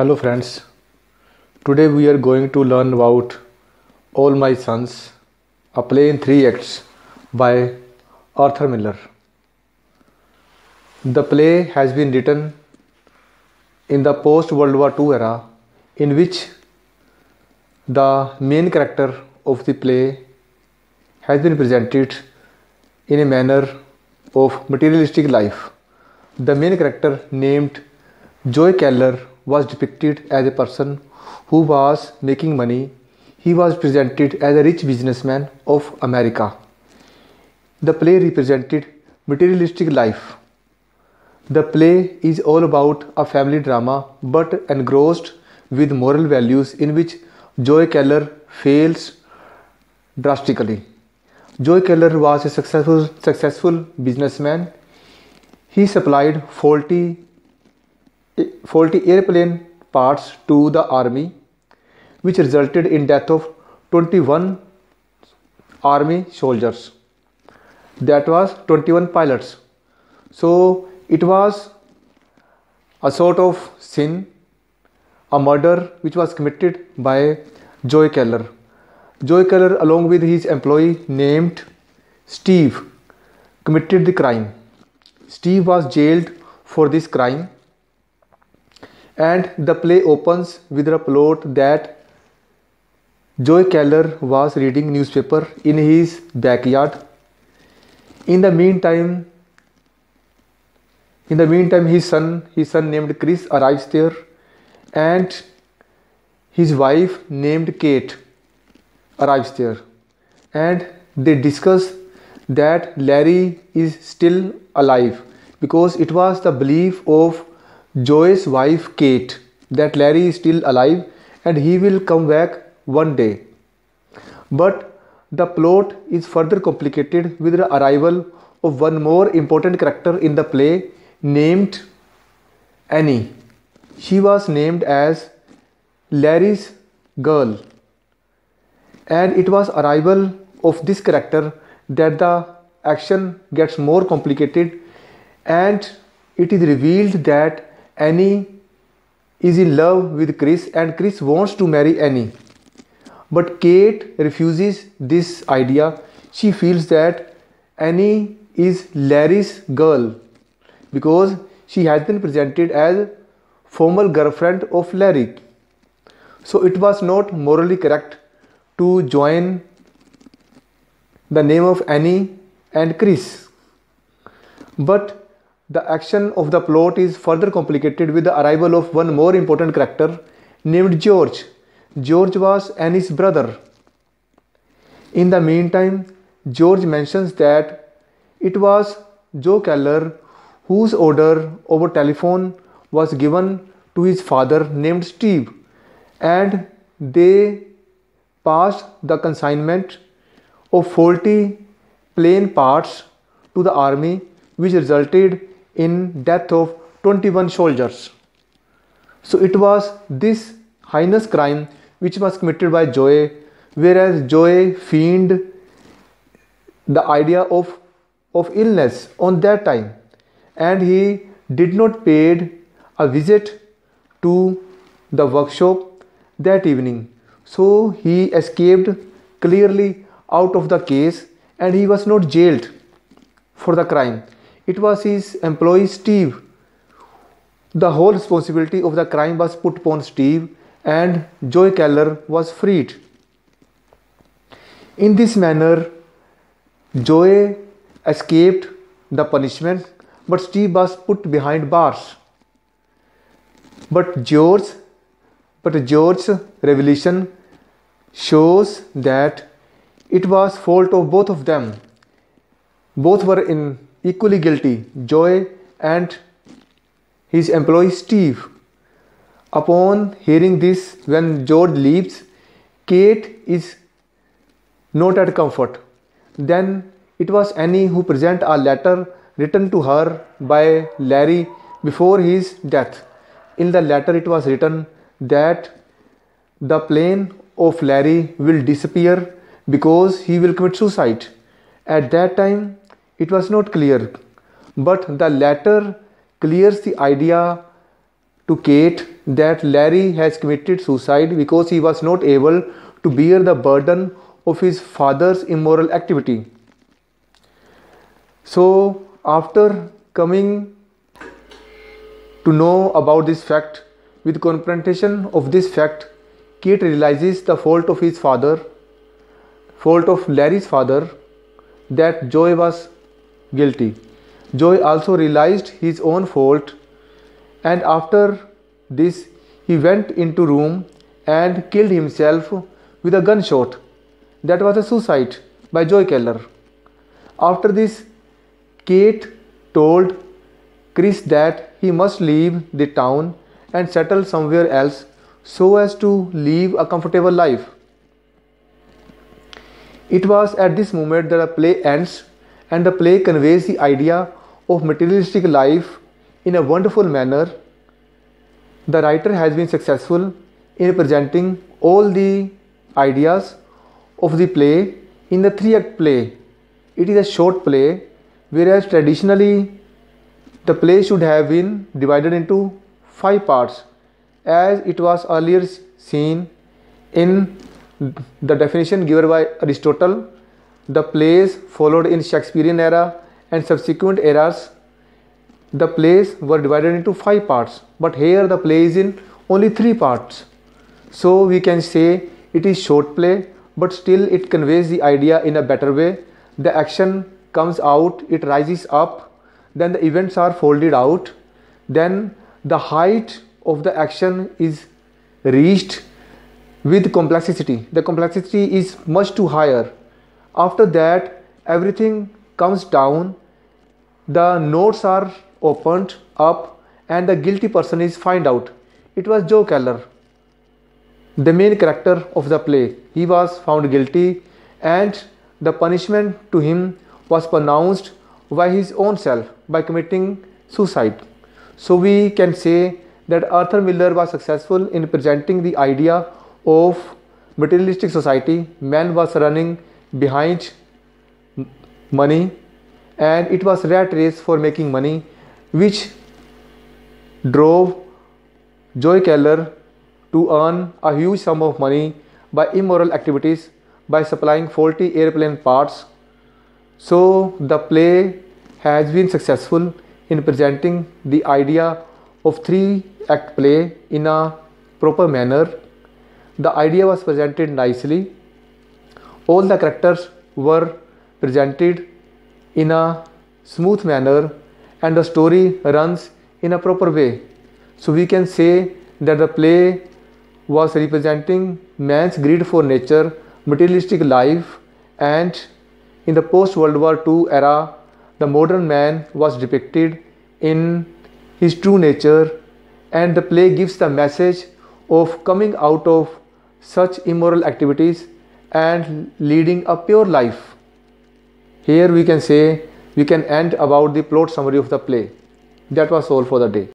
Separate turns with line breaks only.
Hello friends. Today we are going to learn about All My Sons, a play in three acts by Arthur Miller. The play has been written in the post World War II era in which the main character of the play has been presented in a manner of materialistic life. The main character named Joy Keller was depicted as a person who was making money. He was presented as a rich businessman of America. The play represented materialistic life. The play is all about a family drama but engrossed with moral values in which Joy Keller fails drastically. Joy Keller was a successful, successful businessman. He supplied faulty, faulty airplane parts to the army, which resulted in death of 21 army soldiers. That was 21 pilots. So it was a sort of sin, a murder which was committed by Joy Keller. Joy Keller, along with his employee named Steve, committed the crime. Steve was jailed for this crime, and the play opens with a plot that Joy Keller was reading newspaper in his backyard. In the meantime, in the meantime, his son, his son named Chris arrives there, and his wife named Kate arrives there, and they discuss that Larry is still alive because it was the belief of Joy's wife Kate that Larry is still alive and he will come back one day. But the plot is further complicated with the arrival of one more important character in the play named Annie. She was named as Larry's girl. And it was arrival of this character that the action gets more complicated and it is revealed that Annie is in love with Chris and Chris wants to marry Annie. But Kate refuses this idea. She feels that Annie is Larry's girl because she has been presented as former girlfriend of Larry. So it was not morally correct to join the name of Annie and Chris. But the action of the plot is further complicated with the arrival of one more important character named George. George was Annie's brother. In the meantime, George mentions that it was Joe Keller whose order over telephone was given to his father named Steve and they passed the consignment of faulty plane parts to the army which resulted in death of 21 soldiers. So it was this heinous crime which was committed by Joy whereas Joy feigned the idea of of illness on that time. And he did not paid a visit to the workshop that evening. So he escaped clearly out of the case and he was not jailed for the crime. It was his employee Steve. The whole responsibility of the crime was put upon Steve and Joy Keller was freed. In this manner, Joy escaped the punishment, but Steve was put behind bars. But George, but George's revelation shows that it was fault of both of them. Both were in equally guilty, Joy and his employee Steve. Upon hearing this, when George leaves, Kate is not at comfort. Then it was Annie who present a letter written to her by Larry before his death. In the letter, it was written that the plane of Larry will disappear because he will commit suicide. At that time, it was not clear, but the letter clears the idea to Kate that Larry has committed suicide because he was not able to bear the burden of his father's immoral activity. So, after coming to know about this fact, with confrontation of this fact, Kate realizes the fault of his father, fault of Larry's father, that Joy was guilty. Joy also realized his own fault and after this he went into room and killed himself with a gunshot. That was a suicide by Joy Keller. After this, Kate told Chris that he must leave the town and settle somewhere else so as to live a comfortable life. It was at this moment that the play ends and the play conveys the idea of materialistic life in a wonderful manner. The writer has been successful in presenting all the ideas of the play in the three act play. It is a short play, whereas traditionally the play should have been divided into five parts as it was earlier seen in the definition given by Aristotle. The plays followed in Shakespearean era and subsequent eras. The plays were divided into five parts, but here the play is in only three parts. So we can say it is short play, but still it conveys the idea in a better way. The action comes out, it rises up, then the events are folded out, then the height of the action is reached with complexity. The complexity is much too higher. After that, everything comes down, the notes are opened up, and the guilty person is find out. It was Joe Keller, the main character of the play. He was found guilty, and the punishment to him was pronounced by his own self by committing suicide. So we can say that Arthur Miller was successful in presenting the idea of materialistic society. Man was running behind money and it was rat race for making money which drove Joy Keller to earn a huge sum of money by immoral activities by supplying faulty airplane parts. So the play has been successful in presenting the idea of three act play in a proper manner. The idea was presented nicely. All the characters were presented in a smooth manner and the story runs in a proper way. So we can say that the play was representing man's greed for nature, materialistic life, and in the post World War II era, the modern man was depicted in his true nature, and the play gives the message of coming out of such immoral activities and leading a pure life. Here we can say we can end about the plot summary of the play. That was all for the day.